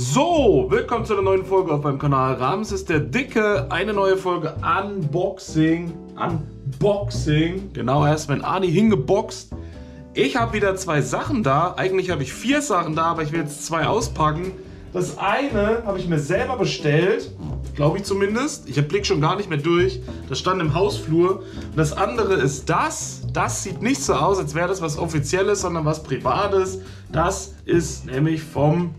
So, willkommen zu einer neuen Folge auf meinem Kanal. Rams ist der Dicke. Eine neue Folge Unboxing. Unboxing. Genau, erst wenn Ani hingeboxt. Ich habe wieder zwei Sachen da. Eigentlich habe ich vier Sachen da, aber ich will jetzt zwei auspacken. Das eine habe ich mir selber bestellt, glaube ich zumindest. Ich blick schon gar nicht mehr durch. Das stand im Hausflur. Und das andere ist das. Das sieht nicht so aus, als wäre das was Offizielles, sondern was Privates. Das ist nämlich vom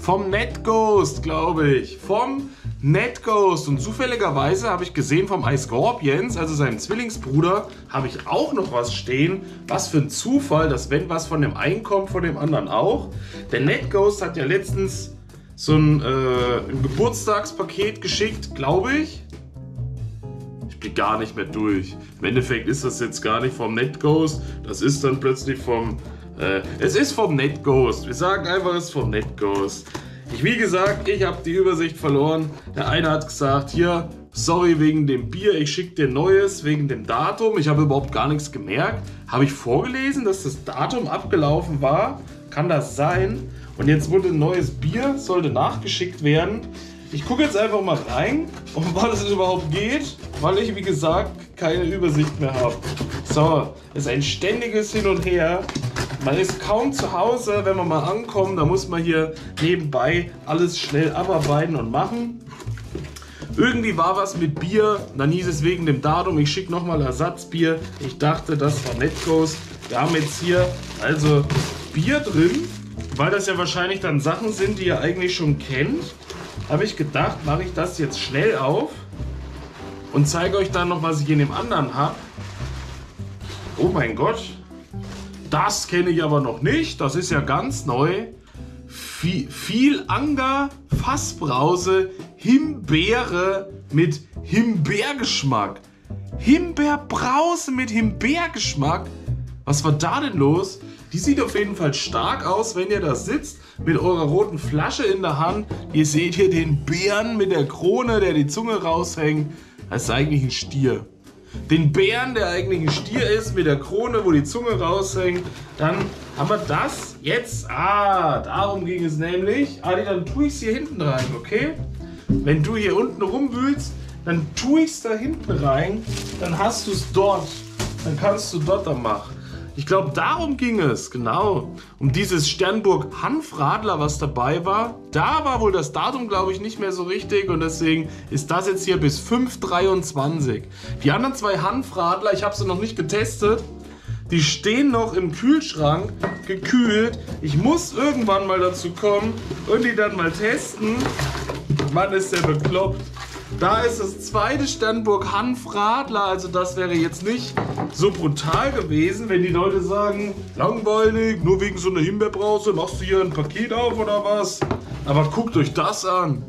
vom NetGhost, glaube ich. Vom NetGhost. Und zufälligerweise habe ich gesehen vom iScorpions, also seinem Zwillingsbruder, habe ich auch noch was stehen. Was für ein Zufall, dass wenn was von dem einen kommt, von dem anderen auch. Der NetGhost hat ja letztens so ein, äh, ein Geburtstagspaket geschickt, glaube ich. Ich bin gar nicht mehr durch. Im Endeffekt ist das jetzt gar nicht vom NetGhost. Das ist dann plötzlich vom äh, es ist vom NetGhost. Wir sagen einfach, es ist vom NetGhost. Ich, wie gesagt, ich habe die Übersicht verloren. Der eine hat gesagt, hier, sorry wegen dem Bier, ich schicke dir Neues wegen dem Datum. Ich habe überhaupt gar nichts gemerkt. Habe ich vorgelesen, dass das Datum abgelaufen war? Kann das sein? Und jetzt wurde ein neues Bier, sollte nachgeschickt werden. Ich gucke jetzt einfach mal rein, um was es überhaupt geht, weil ich, wie gesagt, keine Übersicht mehr habe. So, es ist ein ständiges Hin und Her. Man ist kaum zu Hause, wenn man mal ankommt. Da muss man hier nebenbei alles schnell abarbeiten und machen. Irgendwie war was mit Bier. Dann hieß es wegen dem Datum, ich schicke nochmal Ersatzbier. Ich dachte, das war Netghost. Wir haben jetzt hier also Bier drin, weil das ja wahrscheinlich dann Sachen sind, die ihr eigentlich schon kennt. Habe ich gedacht, mache ich das jetzt schnell auf und zeige euch dann noch, was ich in dem anderen habe. Oh mein Gott, das kenne ich aber noch nicht. Das ist ja ganz neu. Viel, viel Anger Fassbrause Himbeere mit Himbeergeschmack. Himbeerbrause mit Himbeergeschmack. Was war da denn los? Die sieht auf jeden Fall stark aus, wenn ihr da sitzt mit eurer roten Flasche in der Hand. Ihr seht hier den Bären mit der Krone, der die Zunge raushängt. Das ist eigentlich ein Stier den Bären, der eigentlich ein Stier ist, mit der Krone, wo die Zunge raushängt. Dann haben wir das jetzt. Ah, darum ging es nämlich. Adi, dann tue ich es hier hinten rein, okay? Wenn du hier unten rumwühlst, dann tue ich es da hinten rein. Dann hast du es dort. Dann kannst du dort dann machen. Ich glaube, darum ging es, genau. Um dieses Sternburg Hanfradler, was dabei war. Da war wohl das Datum, glaube ich, nicht mehr so richtig und deswegen ist das jetzt hier bis 5.23. Die anderen zwei Hanfradler, ich habe sie noch nicht getestet. Die stehen noch im Kühlschrank, gekühlt. Ich muss irgendwann mal dazu kommen und die dann mal testen. Mann, ist der bekloppt. Da ist das zweite Sternburg Hanfradler, also das wäre jetzt nicht so brutal gewesen, wenn die Leute sagen, langweilig, nur wegen so einer Himbeerbrause machst du hier ein Paket auf oder was? Aber guckt euch das an.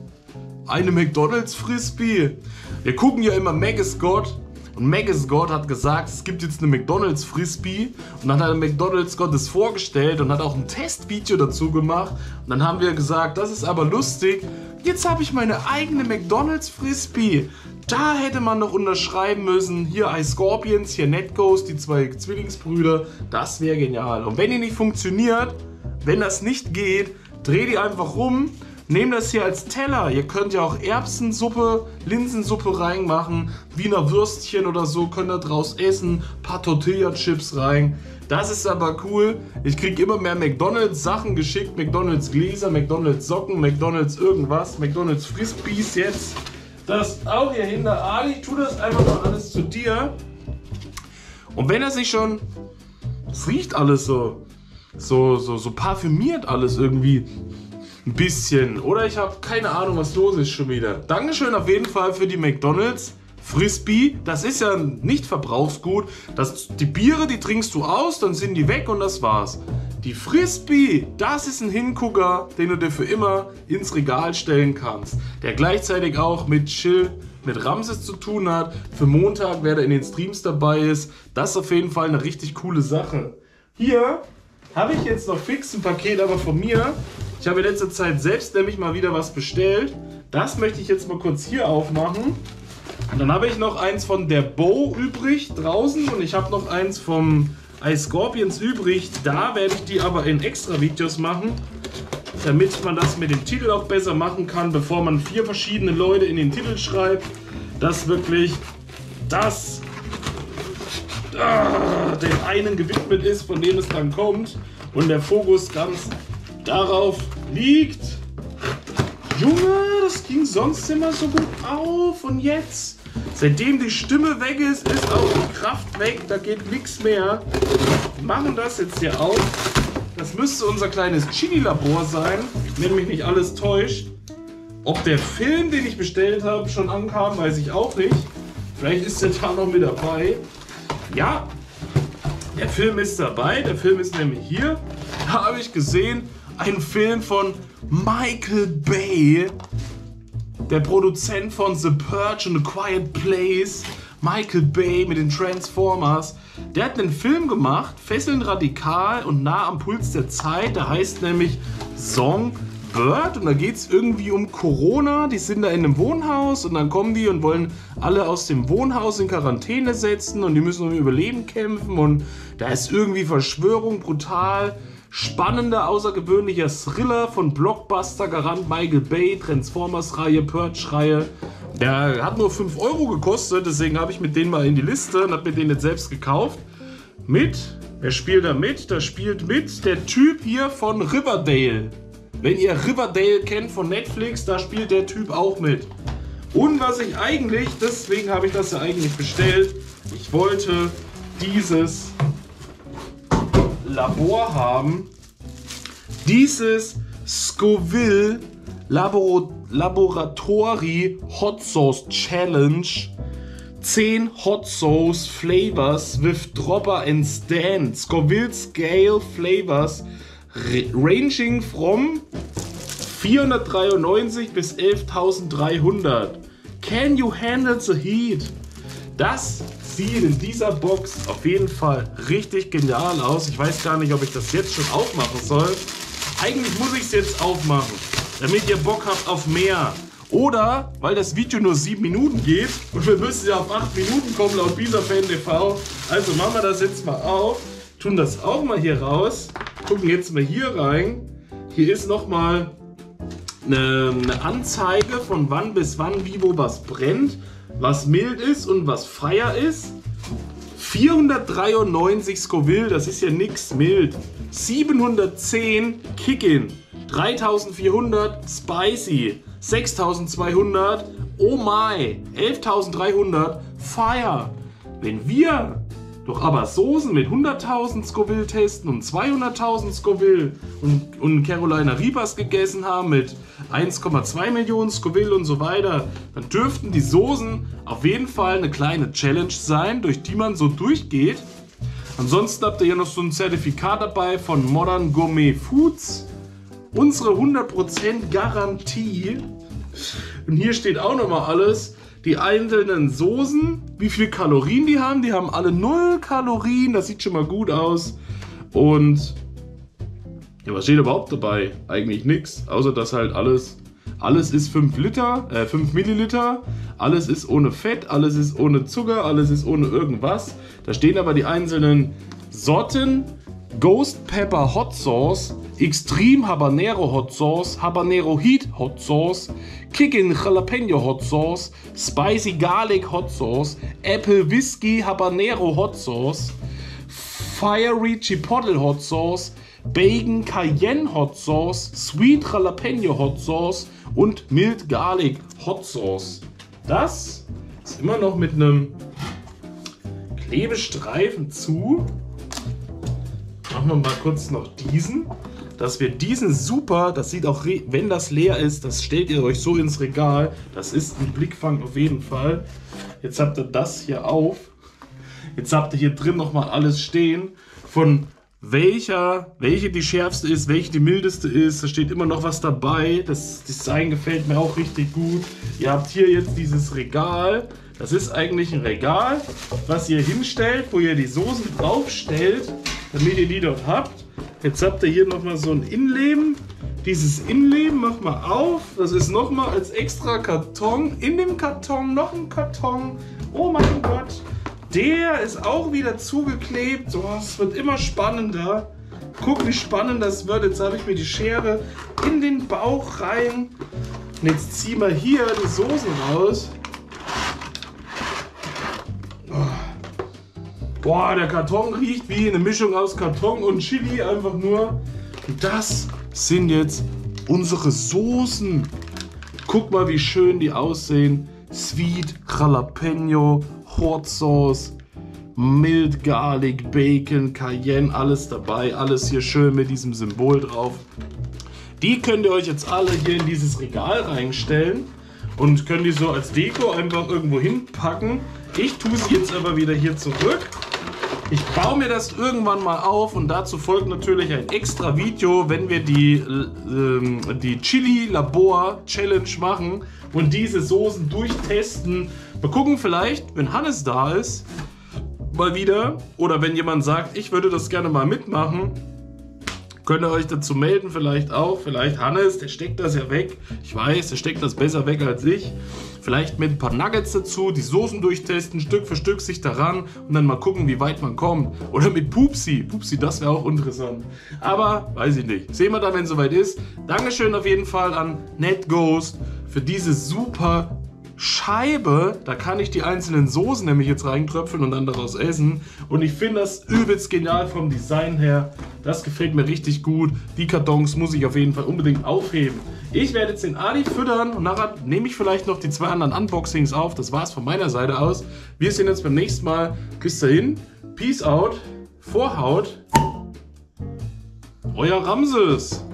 Eine McDonalds Frisbee. Wir gucken ja immer Magus Gott und Magus Gott hat gesagt, es gibt jetzt eine McDonalds Frisbee und dann hat McDonalds Gott es vorgestellt und hat auch ein Testvideo dazu gemacht und dann haben wir gesagt, das ist aber lustig, Jetzt habe ich meine eigene McDonald's Frisbee. Da hätte man noch unterschreiben müssen. Hier iScorpions, hier NetGhost, die zwei Zwillingsbrüder. Das wäre genial. Und wenn die nicht funktioniert, wenn das nicht geht, dreh die einfach rum. Nehmt das hier als Teller. Ihr könnt ja auch Erbsensuppe, Linsensuppe reinmachen, Wiener Würstchen oder so könnt ihr draus essen, paar Tortilla-Chips rein. Das ist aber cool. Ich kriege immer mehr McDonalds Sachen geschickt. McDonalds Gläser, McDonalds Socken, McDonalds irgendwas. McDonalds Frisbees jetzt. Das auch hier hinter Ali. Tue das einfach mal alles zu dir. Und wenn er sich schon... Es riecht alles so... So, so, so parfümiert alles irgendwie ein bisschen. Oder ich habe keine Ahnung, was los ist schon wieder. Dankeschön auf jeden Fall für die McDonalds. Frisbee, das ist ja nicht Verbrauchsgut. Das, die Biere, die trinkst du aus, dann sind die weg und das war's. Die Frisbee, das ist ein Hingucker, den du dir für immer ins Regal stellen kannst. Der gleichzeitig auch mit Chill, mit Ramses zu tun hat. Für Montag, wer da in den Streams dabei ist. Das ist auf jeden Fall eine richtig coole Sache. Hier habe ich jetzt noch fix ein Paket, aber von mir. Ich habe in letzter Zeit selbst nämlich mal wieder was bestellt. Das möchte ich jetzt mal kurz hier aufmachen. Und dann habe ich noch eins von der Bow übrig draußen und ich habe noch eins vom iScorpions übrig. Da werde ich die aber in extra Videos machen. damit man das mit dem Titel auch besser machen kann, bevor man vier verschiedene Leute in den Titel schreibt, dass wirklich das ah, dem einen gewidmet ist, von dem es dann kommt und der Fokus ganz darauf liegt. Junge, das ging sonst immer so gut auf und jetzt, seitdem die Stimme weg ist, ist auch die Kraft weg, da geht nichts mehr. Wir machen das jetzt hier auf. Das müsste unser kleines Chili-Labor sein, wenn mich nicht alles täuscht. Ob der Film, den ich bestellt habe, schon ankam, weiß ich auch nicht. Vielleicht ist der da noch mit dabei. Ja, der Film ist dabei. Der Film ist nämlich hier. Da habe ich gesehen, ein Film von Michael Bay, der Produzent von The Purge und A Quiet Place. Michael Bay mit den Transformers. Der hat einen Film gemacht, fesselnd radikal und nah am Puls der Zeit. Der heißt nämlich Song Bird und da geht es irgendwie um Corona. Die sind da in einem Wohnhaus und dann kommen die und wollen alle aus dem Wohnhaus in Quarantäne setzen und die müssen um ihr Überleben kämpfen und da ist irgendwie Verschwörung brutal. Spannender, außergewöhnlicher Thriller von Blockbuster, Garant Michael Bay, Transformers-Reihe, Purge-Reihe. Der hat nur 5 Euro gekostet, deswegen habe ich mit denen mal in die Liste und habe mir den jetzt selbst gekauft. Mit, wer spielt da mit? Da spielt mit der Typ hier von Riverdale. Wenn ihr Riverdale kennt von Netflix, da spielt der Typ auch mit. Und was ich eigentlich, deswegen habe ich das ja eigentlich bestellt, ich wollte dieses Labor haben. Dieses Scoville Labor Laboratory Hot Sauce Challenge 10 Hot Sauce Flavors with Dropper and Stand. Scoville Scale Flavors ranging from 493 bis 11.300. Can you handle the heat? Das sieht in dieser Box auf jeden Fall richtig genial aus. Ich weiß gar nicht, ob ich das jetzt schon aufmachen soll. Eigentlich muss ich es jetzt aufmachen, damit ihr Bock habt auf mehr. Oder, weil das Video nur 7 Minuten geht und wir müssen ja auf 8 Minuten kommen laut Bisafan TV. Also machen wir das jetzt mal auf, tun das auch mal hier raus gucken jetzt mal hier rein. Hier ist nochmal eine, eine Anzeige von wann bis wann wo was brennt, was mild ist und was freier ist. 493 Scoville, das ist ja nichts mild. 710 Kickin, 3400 Spicy, 6200 Oh my, 11300 Fire. Wenn wir doch aber Soßen mit 100.000 Scoville testen und 200.000 Scoville und, und Carolina Reapers gegessen haben mit 1,2 Millionen Scoville und so weiter, dann dürften die Soßen auf jeden Fall eine kleine Challenge sein, durch die man so durchgeht. Ansonsten habt ihr hier noch so ein Zertifikat dabei von Modern Gourmet Foods. Unsere 100% Garantie. Und hier steht auch nochmal alles die einzelnen Soßen, wie viel Kalorien die haben. Die haben alle 0 Kalorien, das sieht schon mal gut aus. Und ja, was steht überhaupt dabei? Eigentlich nichts, außer dass halt alles, alles ist 5 Liter, äh, 5 Milliliter, alles ist ohne Fett, alles ist ohne Zucker, alles ist ohne irgendwas. Da stehen aber die einzelnen Sorten. Ghost Pepper Hot Sauce, Extreme Habanero Hot Sauce, Habanero Heat Hot Sauce, Kickin Jalapeno Hot Sauce, Spicy Garlic Hot Sauce, Apple Whiskey Habanero Hot Sauce, Fiery Chipotle Hot Sauce, Bacon Cayenne Hot Sauce, Sweet Jalapeno Hot Sauce und Mild Garlic Hot Sauce. Das ist immer noch mit einem Klebestreifen zu. Machen wir mal kurz noch diesen dass wir diesen super, das sieht auch, wenn das leer ist, das stellt ihr euch so ins Regal. Das ist ein Blickfang auf jeden Fall. Jetzt habt ihr das hier auf. Jetzt habt ihr hier drin nochmal alles stehen. Von welcher, welche die schärfste ist, welche die mildeste ist. Da steht immer noch was dabei. Das Design gefällt mir auch richtig gut. Ihr habt hier jetzt dieses Regal. Das ist eigentlich ein Regal, was ihr hinstellt, wo ihr die Soßen draufstellt, damit ihr die dort habt. Jetzt habt ihr hier nochmal so ein Innenleben. Dieses Innenleben macht mal auf. Das ist nochmal als extra Karton. In dem Karton noch ein Karton. Oh mein Gott. Der ist auch wieder zugeklebt. So, es wird immer spannender. Guck, wie spannend das wird. Jetzt habe ich mir die Schere in den Bauch rein. Und jetzt ziehen wir hier die Soße raus. Boah, der Karton riecht wie eine Mischung aus Karton und Chili einfach nur. Das sind jetzt unsere Soßen. Guck mal, wie schön die aussehen. Sweet, Jalapeno, Hot Sauce, Mild Garlic, Bacon, Cayenne, alles dabei. Alles hier schön mit diesem Symbol drauf. Die könnt ihr euch jetzt alle hier in dieses Regal reinstellen und könnt die so als Deko einfach irgendwo hinpacken. Ich tue sie jetzt aber wieder hier zurück. Ich baue mir das irgendwann mal auf und dazu folgt natürlich ein extra Video, wenn wir die, äh, die Chili Labor Challenge machen und diese Soßen durchtesten. Mal gucken vielleicht, wenn Hannes da ist, mal wieder. Oder wenn jemand sagt, ich würde das gerne mal mitmachen, Könnt ihr euch dazu melden, vielleicht auch. Vielleicht Hannes, der steckt das ja weg. Ich weiß, der steckt das besser weg als ich. Vielleicht mit ein paar Nuggets dazu, die Soßen durchtesten, Stück für Stück sich daran und dann mal gucken, wie weit man kommt. Oder mit Pupsi. Pupsi, das wäre auch interessant. Aber weiß ich nicht. Sehen wir dann, wenn es soweit ist. Dankeschön auf jeden Fall an NetGhost für diese super Scheibe, da kann ich die einzelnen Soßen nämlich jetzt reintröpfeln und dann daraus essen. Und ich finde das übelst genial vom Design her. Das gefällt mir richtig gut. Die Kartons muss ich auf jeden Fall unbedingt aufheben. Ich werde jetzt den Adi füttern und nachher nehme ich vielleicht noch die zwei anderen Unboxings auf. Das war es von meiner Seite aus. Wir sehen uns beim nächsten Mal. Bis dahin. Peace out. Vorhaut. Euer Ramses.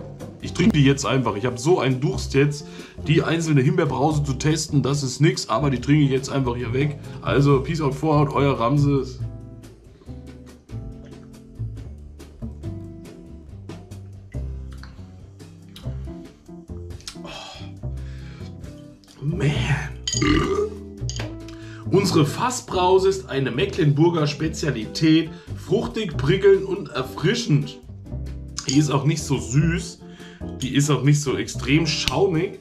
Ich trinke die jetzt einfach. Ich habe so einen Durst jetzt, die einzelne Himbeerbrause zu testen. Das ist nix, aber die trinke ich jetzt einfach hier weg. Also, Peace out Vorhaut, euer Ramses. Oh. Man. Unsere Fassbrause ist eine Mecklenburger Spezialität, fruchtig, prickelnd und erfrischend. Die ist auch nicht so süß, die ist auch nicht so extrem schaumig.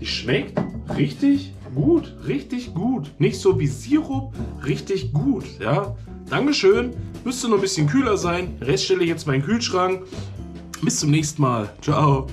Die schmeckt richtig gut, richtig gut. Nicht so wie Sirup, richtig gut, ja. Dankeschön. Müsste noch ein bisschen kühler sein. Den Rest stelle ich jetzt in meinen Kühlschrank. Bis zum nächsten Mal. Ciao.